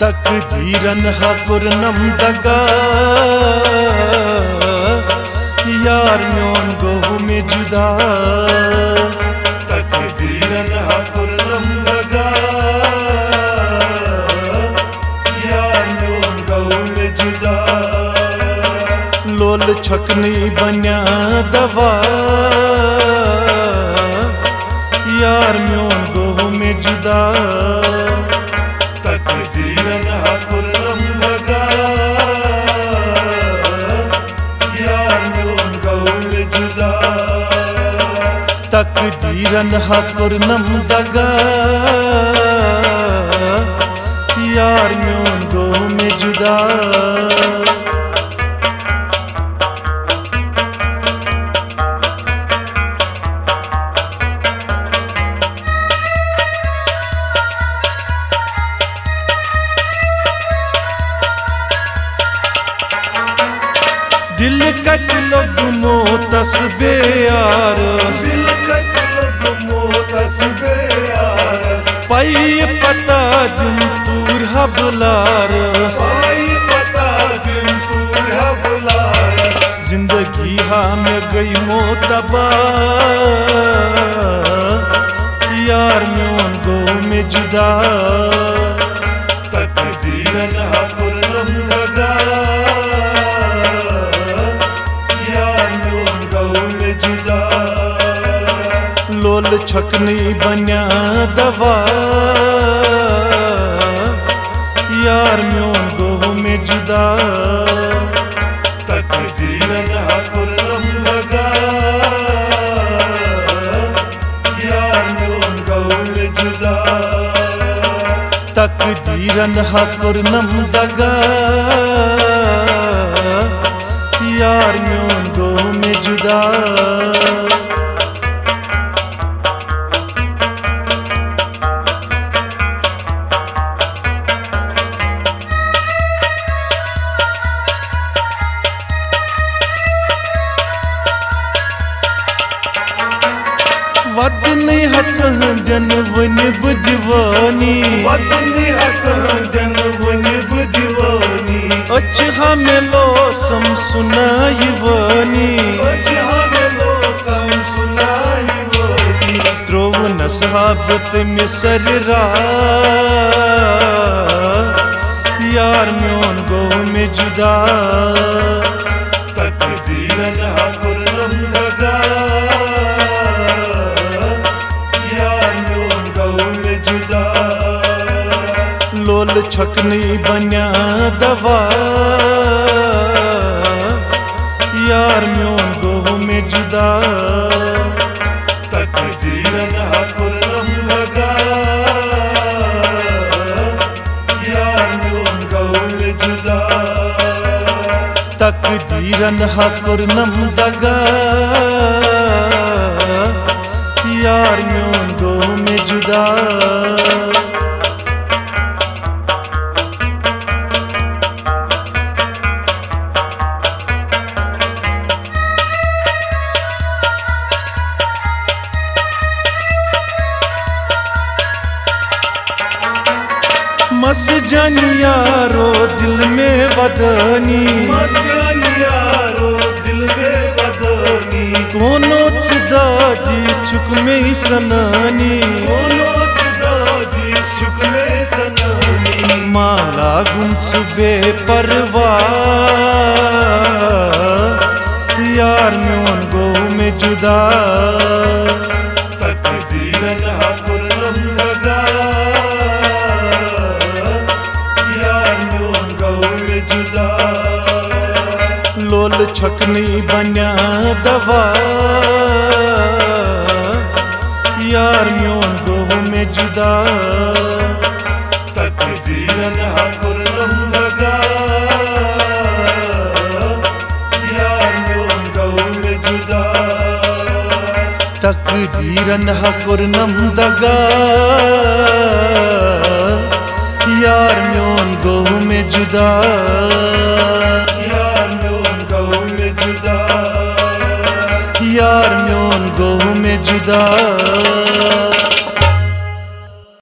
तकदीरन हा कुरनम दगा यार म्योन गोहू में जुदा। तकदीरन हा कुरनम दगा यार म्योन गोहू में जुदा। लोल छकनी बन्या दवा। यार म्योन गोहू में जुदा। takdiran hakur namdaga yaar myon do me juda दिल कट लोग मो तस्बे यार दिल कट गुमो तस्बेयार पाई पता दुम तूर हबलार आई पता दिन तू हबलार जिंदगी हा में गई मो तबा यार म्योन गो में जुदा છકની બન્યા દવા યાર મ્યોન ગોહ મે જુદા તકદીર ના કુરમ લગા યાર મ્યોન ગોહ મે જુદા તકદીર ના કુરમ દગા યાર મ્યોન ગોહ મે જુદા वतनी हत जन वन बुदवानी वतनी हथ दिन वन बुदवानी अच हमें लो सम सुनाई वानी। द्रोव नसहाबत में सररा यार म्योन गो में जुदा। लोल छकनी बन्या दवा। यार म्योन गो में जुदा। तक तकदीरन हा कुरनम दगा यार म्योन गो में जुदा। मस जन रो दिल में बदनी। मस जनिया रो दिल में बदनी। कोनो दादी चुक में सनानी। कोनो दादी चुक में सनानी। माला गुंसुबे परवा यार म्योन गो में जुदा। तकदीरन हा कुरनम લાલ છકની બન્યા દવા યાર મ્યોન ગોહ મે જુદા તકદીરન હાકુર તકદીરન હકુર નમદગા યાર મ્યોન ગોહ મે જુદા ਦਾ